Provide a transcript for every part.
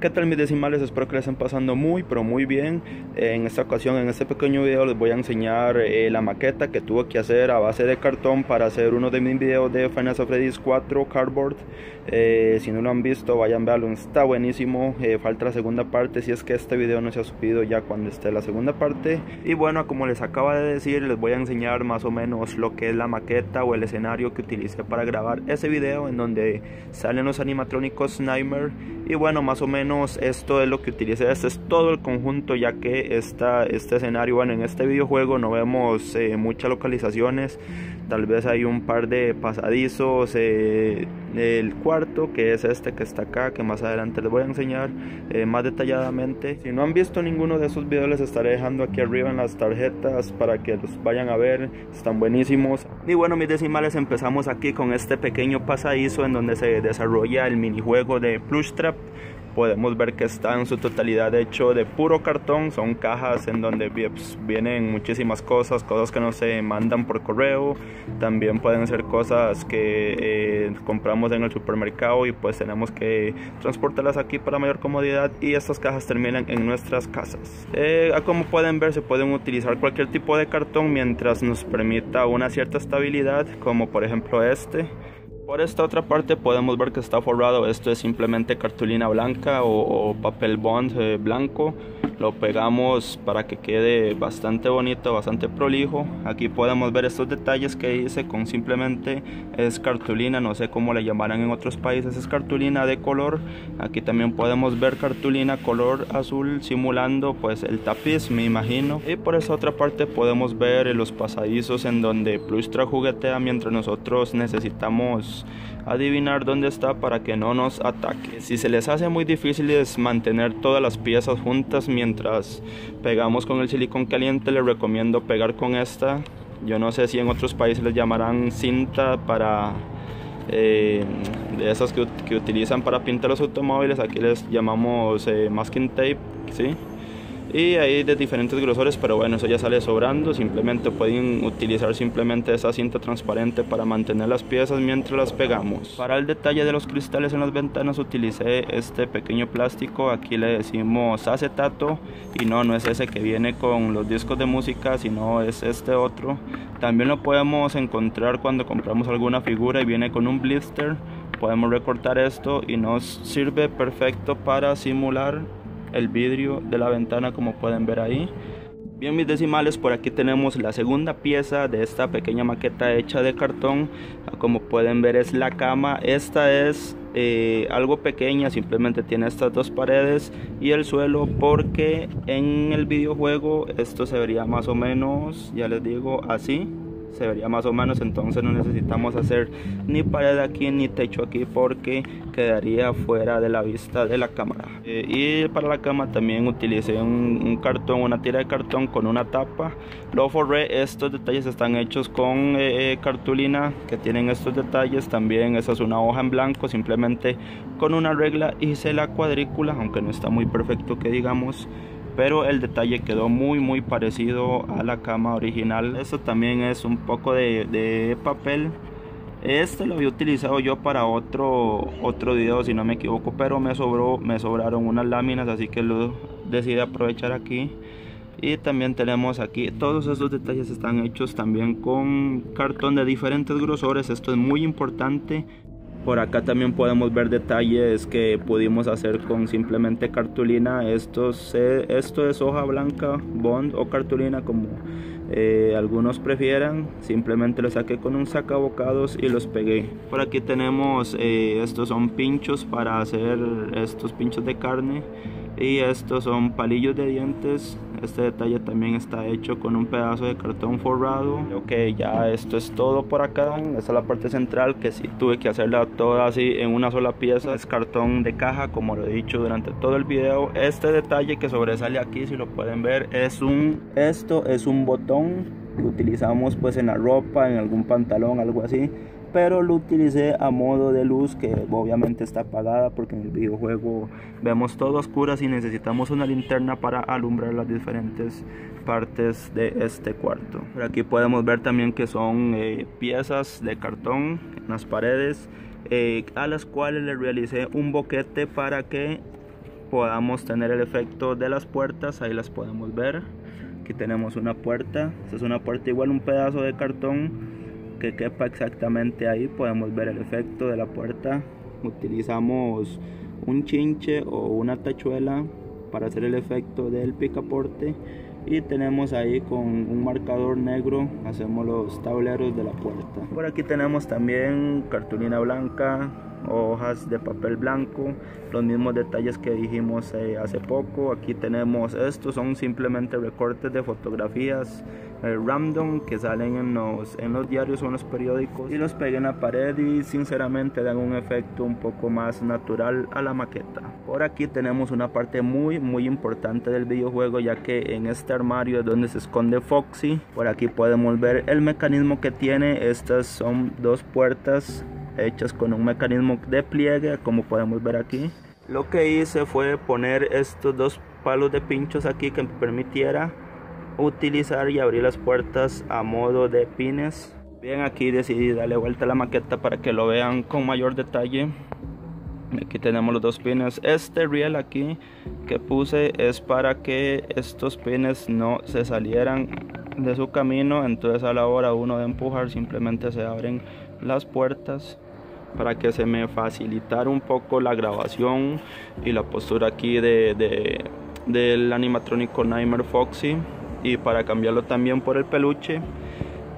¿Qué tal mis decimales? Espero que les estén pasando muy pero muy bien. En esta ocasión, en este pequeño video les voy a enseñar eh, la maqueta que tuve que hacer a base de cartón para hacer uno de mis videos de Final Fantasy 4 Cardboard. Eh, si no lo han visto, vayan a verlo, está buenísimo. Eh, falta la segunda parte, si es que este video no se ha subido ya cuando esté la segunda parte. Y bueno, como les acaba de decir, les voy a enseñar más o menos lo que es la maqueta o el escenario que utilicé para grabar ese video en donde salen los animatrónicos Nightmare. Y bueno, más o menos esto es lo que utilicé, este es todo el conjunto ya que esta, este escenario, bueno en este videojuego no vemos eh, muchas localizaciones, tal vez hay un par de pasadizos, eh, el cuarto que es este que está acá, que más adelante les voy a enseñar eh, más detalladamente. Si no han visto ninguno de esos videos les estaré dejando aquí arriba en las tarjetas para que los vayan a ver, están buenísimos. Y bueno mis decimales empezamos aquí con este pequeño pasadizo en donde se desarrolla el minijuego de Plush Trap podemos ver que está en su totalidad hecho de puro cartón, son cajas en donde pues, vienen muchísimas cosas, cosas que no se mandan por correo, también pueden ser cosas que eh, compramos en el supermercado y pues tenemos que transportarlas aquí para mayor comodidad. Y estas cajas terminan en nuestras casas. Eh, como pueden ver se pueden utilizar cualquier tipo de cartón mientras nos permita una cierta estabilidad como por ejemplo este por esta otra parte podemos ver que está forrado, esto es simplemente cartulina blanca o, papel bond eh, blanco lo pegamos para que quede bastante bonito, bastante prolijo. Aquí podemos ver estos detalles que hice con simplemente es cartulina, no sé cómo le llamarán en otros países, es cartulina de color. Aquí también podemos ver cartulina color azul simulando pues el tapiz, me imagino. Y por esa otra parte podemos ver los pasadizos en donde Plustra juguetea mientras nosotros necesitamos adivinar dónde está para que no nos ataque. Si se les hace muy difícil es mantener todas las piezas juntas mientras pegamos con el silicón caliente, les recomiendo pegar con esta. Yo no sé si en otros países les llamarán cinta para eh, de esas que, utilizan para pintar los automóviles, aquí les llamamos eh, masking tape, ¿sí? Y hay de diferentes grosores pero bueno eso ya sale sobrando. Simplemente pueden utilizar simplemente esa cinta transparente para mantener las piezas mientras las pegamos. Para el detalle de los cristales en las ventanas utilicé este pequeño plástico. Aquí le decimos acetato. Y no no es ese que viene con los discos de música sino es este otro. También lo podemos encontrar cuando compramos alguna figura y viene con un blister. Podemos recortar esto y nos sirve perfecto para simular el vidrio de la ventana como pueden ver ahí Bien mis decimales, por aquí tenemos la segunda pieza de esta pequeña maqueta hecha de cartón. Como pueden ver es la cama. Esta es eh, algo pequeña, simplemente tiene estas dos paredes y el suelo porque en el videojuego esto se vería más o menos, ya les digo, así se vería más o menos entonces no necesitamos hacer ni pared aquí ni techo aquí porque quedaría fuera de la vista de la cámara. Eh, y para la cama también utilicé un, cartón una tira de cartón con una tapa. Lo forré estos detalles están hechos con eh, eh, cartulina que tienen estos detalles. También esa es una hoja en blanco simplemente con una regla hice la cuadrícula aunque no está muy perfecto que digamos pero el detalle quedó muy muy parecido a la cama original. Esto también es un poco de, papel. Este lo había utilizado yo para otro otro video si no me equivoco pero me sobró me sobraron unas láminas así que lo decidí aprovechar aquí. Y también tenemos aquí todos estos detalles están hechos también con cartón de diferentes grosores. Esto es muy importante por acá también podemos ver detalles que pudimos hacer con simplemente cartulina. Esto, esto es hoja blanca, bond o cartulina como eh, algunos prefieran. Simplemente lo saqué con un sacabocados y los pegué. Por aquí tenemos, eh, estos son pinchos para hacer estos pinchos de carne y estos son palillos de dientes. Este detalle también está hecho con un pedazo de cartón forrado. Ok ya esto es todo por acá. Esta es la parte central que sí tuve que hacerla toda así en una sola pieza. Es cartón de caja como lo he dicho durante todo el video. Este detalle que sobresale aquí si lo pueden ver es un esto es un botón que utilizamos pues en la ropa en algún pantalón algo así pero lo utilicé a modo de luz que obviamente está apagada porque en el videojuego vemos todo oscuras y necesitamos una linterna para alumbrar las diferentes partes de este cuarto. Por aquí podemos ver también que son eh, piezas de cartón en las paredes eh, a las cuales le realicé un boquete para que podamos tener el efecto de las puertas. Ahí las podemos ver. Aquí tenemos una puerta. Esta es una puerta igual un pedazo de cartón que quepa exactamente ahí podemos ver el efecto de la puerta. Utilizamos un chinche o una tachuela para hacer el efecto del picaporte. Y tenemos ahí con un marcador negro hacemos los tableros de la puerta. Por aquí tenemos también cartulina blanca hojas de papel blanco, los mismos detalles que dijimos eh, hace poco. Aquí tenemos estos, son simplemente recortes de fotografías eh, random que salen en los, en los diarios o en los periódicos y los pegué en la pared y sinceramente dan un efecto un poco más natural a la maqueta. Por aquí tenemos una parte muy muy importante del videojuego ya que en este armario es donde se esconde Foxy. Por aquí podemos ver el mecanismo que tiene. Estas son dos puertas hechas con un mecanismo de pliegue como podemos ver aquí. Lo que hice fue poner estos dos palos de pinchos aquí que me permitiera utilizar y abrir las puertas a modo de pines. Bien aquí decidí darle vuelta a la maqueta para que lo vean con mayor detalle. Aquí tenemos los dos pines. Este riel aquí que puse es para que estos pines no se salieran de su camino. Entonces a la hora uno de empujar simplemente se abren las puertas para que se me facilitara un poco la grabación y la postura aquí de, del animatrónico Nightmare Foxy. Y para cambiarlo también por el peluche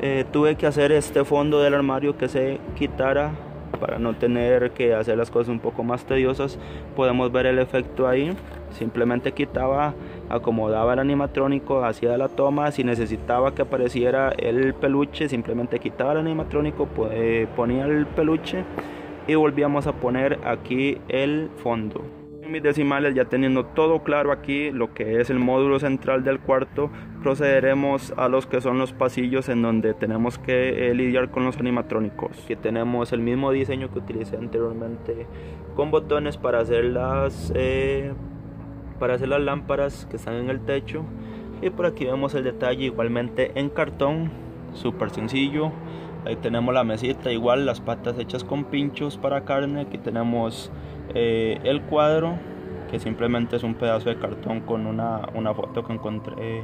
eh, tuve que hacer este fondo del armario que se quitara para no tener que hacer las cosas un poco más tediosas. Podemos ver el efecto ahí. Simplemente quitaba acomodaba el animatrónico hacía la toma si necesitaba que apareciera el peluche simplemente quitaba el animatrónico eh, ponía el peluche y volvíamos a poner aquí el fondo. Mis decimales ya teniendo todo claro aquí lo que es el módulo central del cuarto procederemos a los que son los pasillos en donde tenemos que eh, lidiar con los animatrónicos. Aquí tenemos el mismo diseño que utilicé anteriormente con botones para hacer las eh, para hacer las lámparas que están en el techo. Y por aquí vemos el detalle igualmente en cartón súper sencillo. Ahí tenemos la mesita igual las patas hechas con pinchos para carne. Aquí tenemos eh, el cuadro que simplemente es un pedazo de cartón con una, una foto que encontré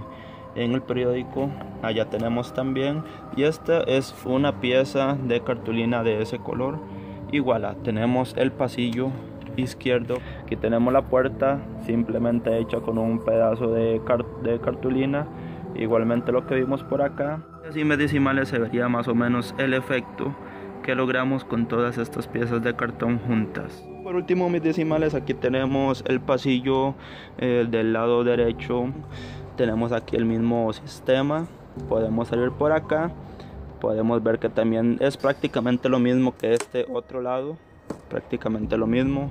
en el periódico. Allá tenemos también y esta es una pieza de cartulina de ese color. Igual tenemos el pasillo izquierdo aquí tenemos la puerta simplemente hecha con un pedazo de, de cartulina. Igualmente lo que vimos por acá así en decimales se vería más o menos el efecto que logramos con todas estas piezas de cartón juntas. Por último mis decimales aquí tenemos el pasillo eh, del lado derecho. Tenemos aquí el mismo sistema. Podemos salir por acá. Podemos ver que también es prácticamente lo mismo que este otro lado prácticamente lo mismo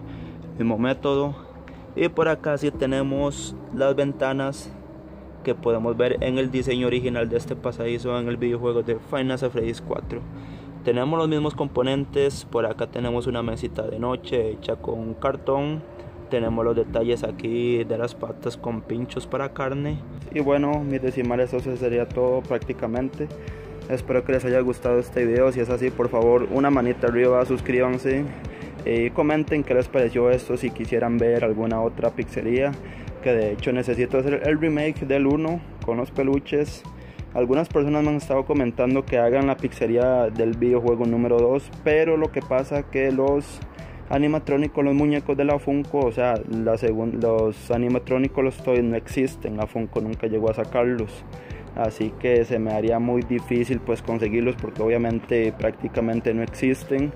mismo método. Y por acá sí tenemos las ventanas que podemos ver en el diseño original de este pasadizo en el videojuego de Final Fantasy 4 tenemos los mismos componentes por acá tenemos una mesita de noche hecha con cartón. Tenemos los detalles aquí de las patas con pinchos para carne. Y bueno mis decimales eso sería todo prácticamente espero que les haya gustado este video. Si es así por favor una manita arriba suscríbanse y comenten qué les pareció esto si quisieran ver alguna otra pizzería que de hecho necesito hacer el remake del 1 con los peluches. Algunas personas me han estado comentando que hagan la pizzería del videojuego número 2, pero lo que pasa que los animatrónicos, los muñecos de la Funko, o sea, la los animatrónicos, los toys no existen, la Funko nunca llegó a sacarlos. Así que se me haría muy difícil pues conseguirlos porque obviamente prácticamente no existen.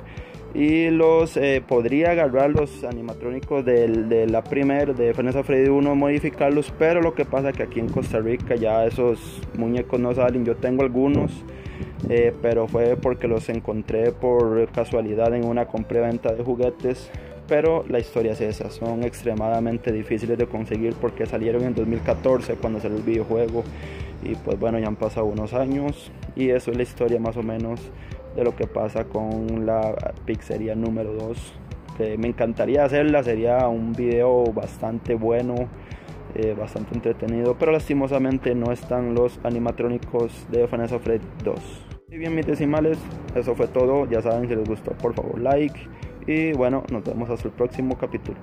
Y los eh, podría agarrar los animatrónicos de la primera de Final Freddy 1 modificarlos pero lo que pasa que aquí en Costa Rica ya esos muñecos no salen. Yo tengo algunos eh, pero fue porque los encontré por casualidad en una compra-venta de juguetes. Pero la historia es esa, son extremadamente difíciles de conseguir porque salieron en 2014 cuando salió el videojuego y pues bueno ya han pasado unos años y eso es la historia más o menos de lo que pasa con la pizzería número 2 que me encantaría hacerla sería un video bastante bueno eh, bastante entretenido pero lastimosamente no están los animatrónicos de Final Fred 2 y bien mis decimales eso fue todo ya saben si les gustó por favor like y bueno nos vemos hasta el próximo capítulo